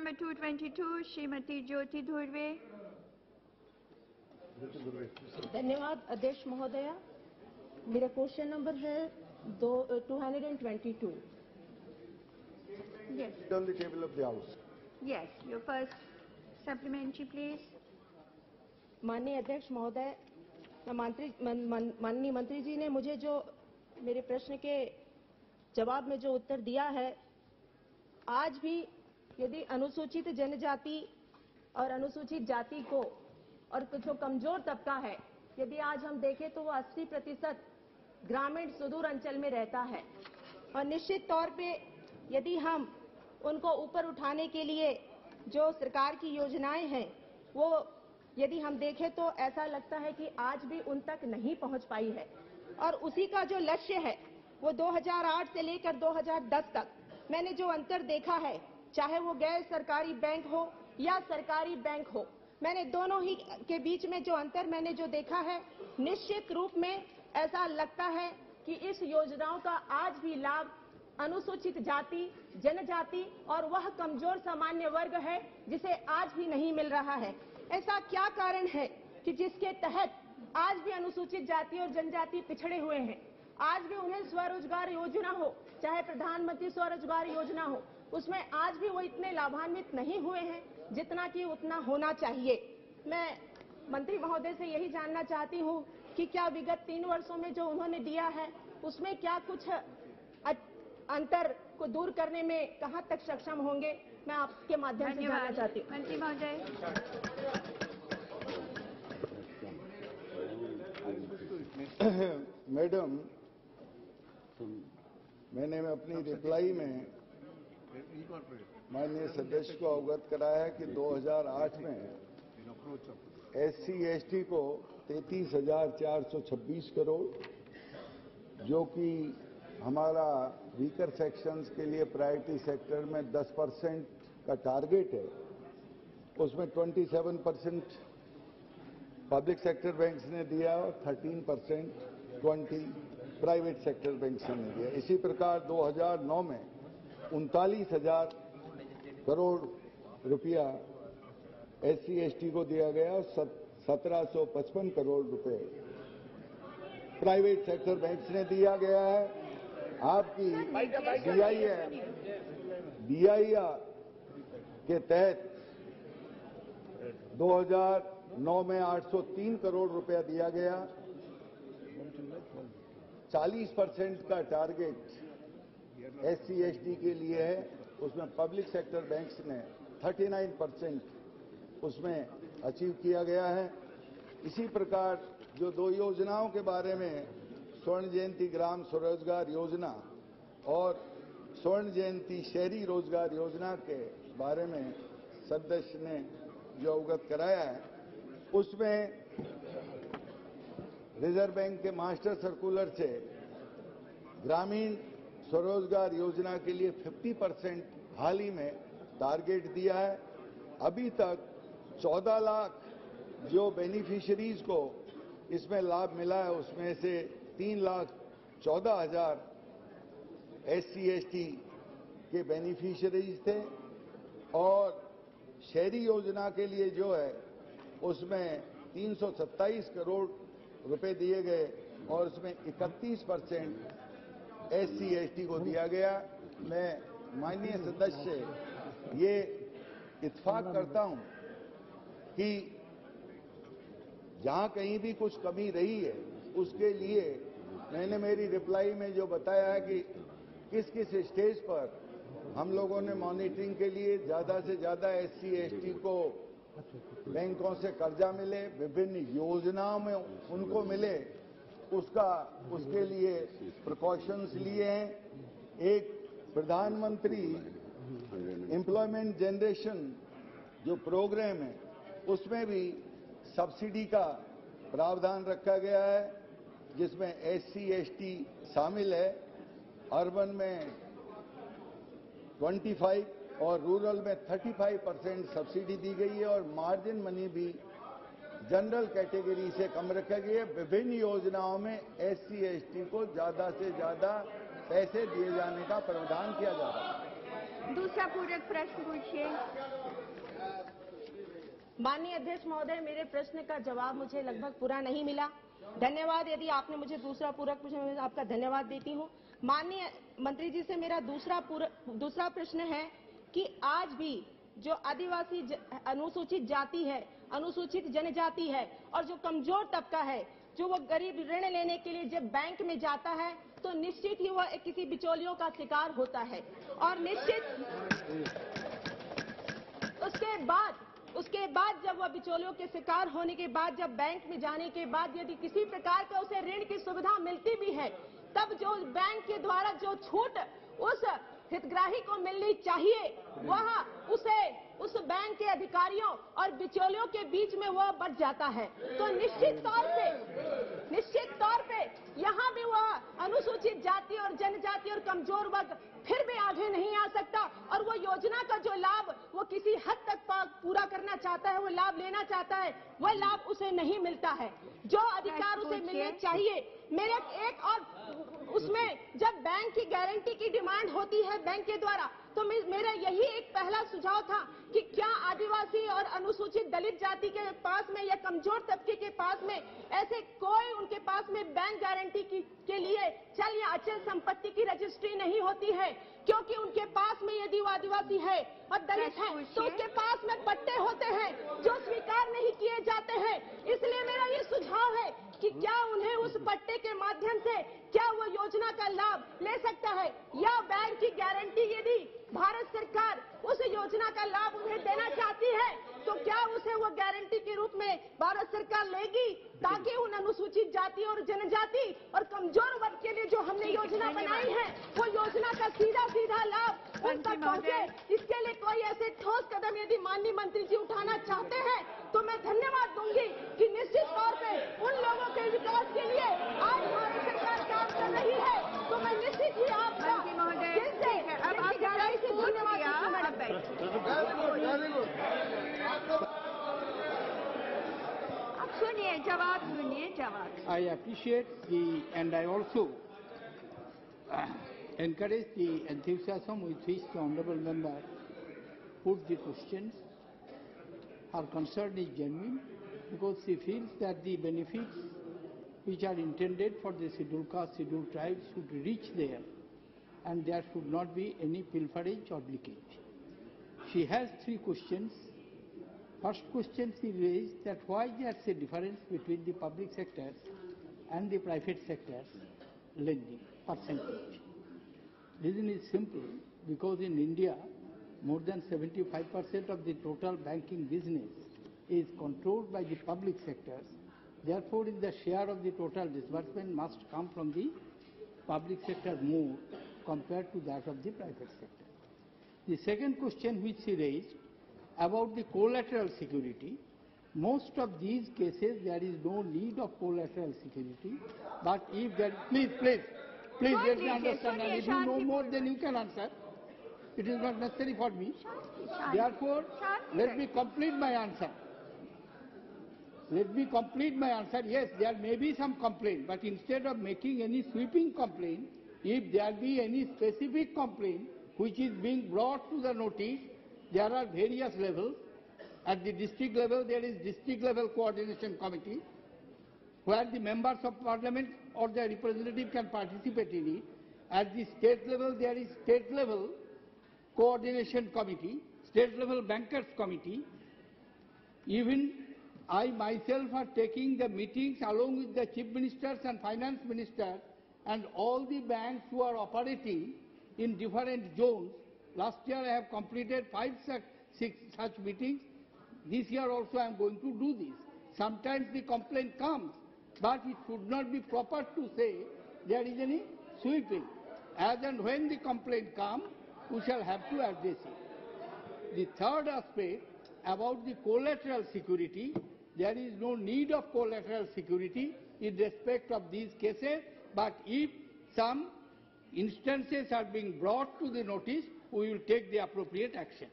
number 222, Srimati Jyoti Dhurve. धन्यवाद अध्यक्ष महोदया मेरा क्वेश्चन नंबर है दो two hundred and twenty two on the table of the House. yes, your first supplementary, please. माननीय अध्यक्ष महोदय मंत्री मन- मन- माननीय मंत्री जी ने मुझे जो मेरे प्रश्न के जवाब में जो उत्तर दिया है आज भी यदि अनुसूचित जनजाति और अनुसूचित जाति को और जो कमज़ोर तबका है, यदि आज हम देखें तो वो 80 प्रतिशत ग्रामीण सुदूर अंचल में रहता है। और निश्चित तौर पे यदि हम उनको ऊपर उठाने के लिए जो सरकार की योजनाएँ हैं, वो यदि हम देखें तो ऐसा लगता है कि आज भी उन तक नहीं पहुँच पाई है। और उसी का जो लक्ष्य है, वो 2008 से लेकर 2010 तक, मैंने जो अंतर देखा है चाहे वो गैर सरकारी बैंक हो या सरकारी बैंक हो, मैंने दोनों ही के बीच में जो अंतर मैंने जो देखा है, निश्चित रूप में ऐसा लगता है कि इस योजनाओं का आज भी लाभ अनुसूचित जाति, जनजाति और वह कमज़ोर सामान्य वर्ग है जिसे आज भी नहीं मिल रहा है। ऐसा क्या कारण है कि जिसके तहत आज भी अनुसूचित जाति और जनजाति पिछड़े हुए हैं? आज भी उन्हें स्वरोजगार योजना हो, चाहे प्रधानमंत्री स्वरोजगार योजना हो उसमें आज भी वो इतने लाभान्वित नहीं हुए हैं जितना कि उतना होना चाहिए। मैं मंत्री महोदय से यही जानना चाहती हूँ कि क्या विगत तीन वर्षों में जो उन्होंने दिया है उसमें क्या कुछ अंतर को दूर करने में कहाँ तक सक्षम होंगे मैं आपके माध्यम से जानना चाहती हूँ। मंत्री महोदय। मैडम मैंने अपनी रिप्लाई में माननीय सदस्य को अवगत कराया है कि 2008 में एस सी एस टी को 33,426 करोड़ जो कि हमारा वीकर सेक्शंस के लिए प्रायोरिटी सेक्टर में 10 परसेंट का टारगेट है। उसमें 27 परसेंट पब्लिक सेक्टर बैंक्स ने दिया और 13 percent twenty private sector banks ने दिया। इसी प्रकार 2009 में उनतालीस हज़ार करोड़ रुपया एस सी एस टी को दिया गया और सत्रह सौ पचपन करोड़ रुपए प्राइवेट सेक्टर बैंक्स ने दिया गया है। आपकी डीआईए डीआईआ के तहत 2009 में 803 करोड़ रुपया दिया गया। 40 परसेंट का टारगेट एस सी के लिए है, उसमें पब्लिक सेक्टर बैंक्स ने 39 परसेंट उसमें अचीव किया गया है। इसी प्रकार जो दो योजनाओं के बारे में स्वर्ण जयंती ग्राम स्वरोजगार योजना और स्वर्ण जयंती शहरी रोज़गार योजना के बारे में सदस्य ने जो अवगत कराया है, उसमें रिज़र्व बैंक के मास्टर सर्कुलर से ग्रामीण स्वरोजगार योजना के लिए 50 परसेंट हाल ही में टारगेट दिया है। अभी तक 14 लाख जो बेनिफिशरीज को इसमें लाभ मिला है, उसमें से तीन लाख चौदह हज़ार एस सी के बेनिफिशरीज थे और शहरी योजना के लिए जो है, उसमें 327 करोड़ रुपए दिए गए और उसमें 31 परसेंट एस सी को दिया गया। मैं माननीय सदस्य, ये इतफाक करता हूँ कि जहाँ कहीं भी कुछ कमी रही है, उसके लिए मैंने मेरी रिप्लाई में जो बताया कि किस किस स्टेज पर हम लोगों ने मॉनिटरिंग के लिए ज़्यादा से ज़्यादा एस सी को बैंकों से कर्जा मिले, विभिन्न योजनाओं में उनको मिले। उसका, उसके लिए प्रिकॉशंस लिए हैं। एक प्रधानमंत्री एम्प्लॉयमेंट जनरेशन जो प्रोग्राम है, उसमें भी सब्सिडी का प्रावधान रखा गया है, जिसमें एस सी एस टी शामिल है। अर्बन में 25 और रूरल में 35 परसेंट सब्सिडी दी गई है और मार्जिन मनी भी जनरल कैटेगरी से कम रखा गया विभिन्न योजनाओं में एस सी को ज़्यादा से ज़्यादा पैसे दिए जाने का प्रावधान किया जा रहा है। दूसरा पूरक प्रश्न पूछिए। माननीय अध्यक्ष महोदय, मेरे प्रश्न का जवाब मुझे लगभग पूरा नहीं मिला। धन्यवाद, यदि आपने मुझे दूसरा पूरक प्रश्न, मैं आपका धन्यवाद देती हूँ। माननीय मंत्री जी से मेरा दूसरा दूसरा प्रश्न है कि आज भी जो आदिवासी अनुसूचित जाति है अनुसूचित जनजाति है और जो कमज़ोर तबका है, जो वो गरीब ऋण लेने के लिए जब बैंक में जाता है तो निश्चित ही वह किसी बिचौलियों का शिकार होता है। और निश्चित उसके बाद उसके बाद जब वह बिचौलियों के शिकार होने के बाद, जब बैंक में जाने के बाद यदि किसी प्रकार का उसे ऋण की सुविधा मिलती भी है, तब जो बैंक के द्वारा जो छूट उस हितग्राही को मिलनी चाहिए, वह उसे उस बैंक के अधिकारियों और बिचौलियों के बीच में वह बढ़ जाता है। तो निश्चित तौर पे निश्चित तौर पे यहाँ भी वह अनुसूचित जाति और जनजाति और कमज़ोर वर्ग फिर भी आगे नहीं आ सकता। और वो योजना का जो लाभ वो किसी हद तक पूरा करना चाहता है वो लाभ लेना चाहता है वह लाभ उसे नहीं मिलता है। जो अधिकार उसे मिलने चाहिए मेरे एक और उसमें जब बैंक की गारंटी की डिमांड होती है बैंक के द्वारा तो मेरा यही एक पहला सुझाव था कि क्या आदिवासी और अनुसूचित दलित जाति के पास में या कमज़ोर तबके के पास में ऐसे कोई उनके पास में बैंक गारंटी की, के लिए चल या अचल संपत्ति की रजिस्ट्री नहीं होती है क्योंकि उनके पास में यदि वो आदिवासी है और दलित है तो उसके पास में पट्टे होते हैं जो स्वीकार नहीं किए जाते हैं। इसलिए मेरा ये सुझाव है कि क्या उन्हें उस पट्टे के माध्यम से क्या वो योजना का लाभ ले सकता है या बैंक की गारंटी यदि भारत सरकार उस योजना का लाभ उन्हें देना चाहती है तो क्या उसे वो गारंटी के रूप में भारत सरकार लेगी ताकि उन अनुसूचित जाति और जनजाति और कमज़ोर वर्ग के लिए जो हमने योजना बनाई है वो योजना का सीधा सीधा लाभ उन तक पहुँचे। इसके लिए कोई ऐसे ठोस कदम यदि माननीय मंत्री जी उठाना चाहते हैं तो मैं धन्यवाद दूँगी कि सुनिए जवाब सुनिए जवाब I appreciate the, and I also uh, encourage the enthusiasm with which the honorable member put the questions. Her concern is genuine because she feels that the benefits which are intended for the scheduled caste, scheduled tribes should reach there and there should not be any pilferage or leakage. She has three questions First question she raised that why there's a difference between the public sector and the private sectors lending percentage. Reason is simple because in India more than 75% of the total banking business is controlled by the public sectors. Therefore, the share of the total disbursement must come from the public sector more compared to that of the private sector. The second question which she raised about the collateral security, most of these cases there is no need of collateral security, but if there, please, please, please let me understand, and if you know more then you can answer. It is not necessary for me. Therefore, let me complete my answer. Let me complete my answer. Yes, there may be some complaint, but instead of making any sweeping complaint, if there be any specific complaint which is being brought to the notice there are various levels. At the district level, there is district level coordination committee, where the members of parliament or their representative can participate in it. At the state level, there is state level coordination committee, state level bankers committee. Even I myself are taking the meetings along with the chief ministers and finance ministers and all the banks who are operating in different zones. Last year I have completed five such, six such meetings. This year also I am going to do this. Sometimes the complaint comes, but it should not be proper to say there is any sweeping. As and when the complaint comes, we shall have to address it. The third aspect about the collateral security, there is no need of collateral security in respect of these cases, but if some instances are being brought to the notice, we will take the appropriate action.